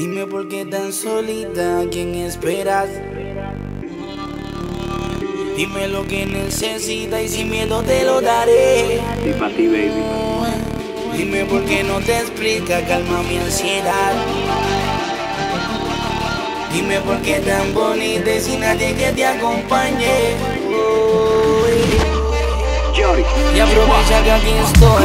Dime por qué tan solita, ¿a quién esperas? Dime lo que necesitas y sin miedo te lo daré. Ti, baby. Dime por qué no te explica, calma mi ansiedad. Dime por qué tan bonita y sin nadie que te acompañe. Jory. Y aprovecha que aquí estoy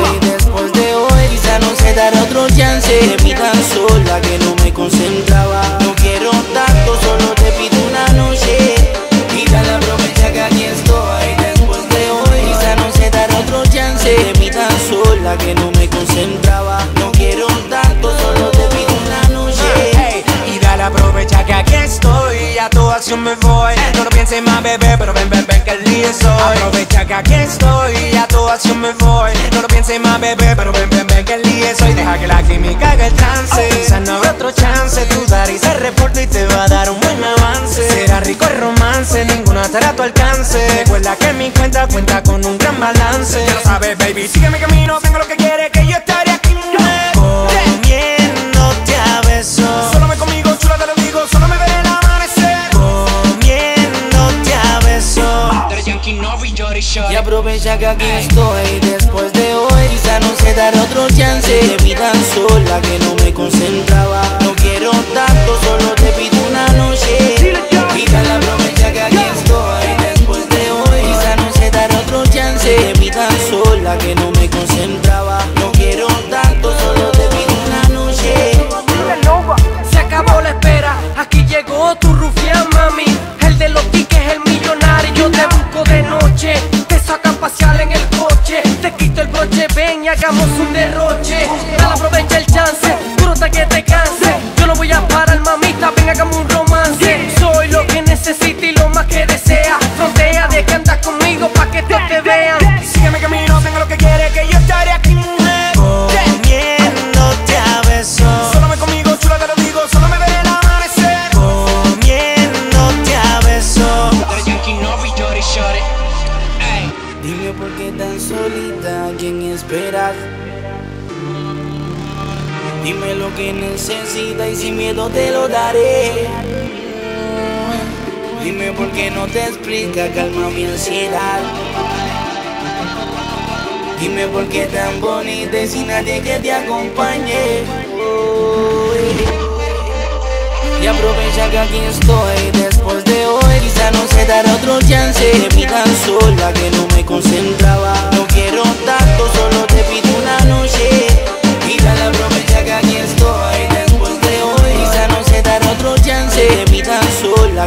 De mí tan sola que no me concentraba. No quiero tanto, solo te pido una noche. Ey, y dale aprovecha que aquí estoy A tu acción me voy. No lo pienses más bebé Pero ven, ven, ven que el día soy Aprovecha que aquí estoy A tu acción me voy. No lo pienses más bebé Pero ven, ven, ven que el día soy Deja que la química haga el trance. Quizás no habrá otro chance Tu dar y se reporta y te va a dar un buen avance. Será rico el romance Ninguna estará a tu alcance cuenta con un gran balance. Ya lo sabes baby Sigue mi camino Tengo lo que quieres Que yo estaré aquí. Comiéndote a besos. Solo me conmigo, chula, te lo digo Solo me veré el amanecer. Comiéndote a besos. Y aprovecha que aquí estoy después de hoy. Quizá no se dará otro chance. De mí tan sola que no pasear en el coche. Te quito el broche, ven y hagamos un derroche. Dale, aprovecha el chance, hasta que te canse. Solita, ¿a quién esperas? Dime lo que necesitas y sin miedo te lo daré. Dime por qué no te explica, calma mi ansiedad. Dime por qué tan bonita y sin nadie que te acompañe. Y aprovecha que aquí estoy después de hoy Quizá no se dará otro chance mí tan sola que no me concentraba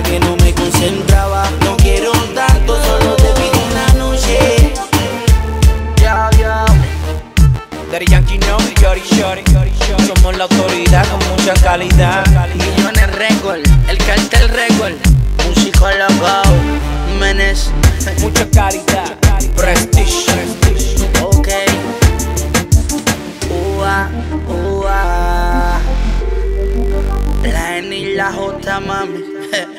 que no me concentraba No quiero tanto, solo te pido una noche Ya, ya. Daddy Yankee no, Yori Shorty Somos la autoridad con mucha calidad Millones Record, el cartel Record Músico loco, Menes Mucha calidad Prestige Ok. Ua, ua. La N y la J, mami.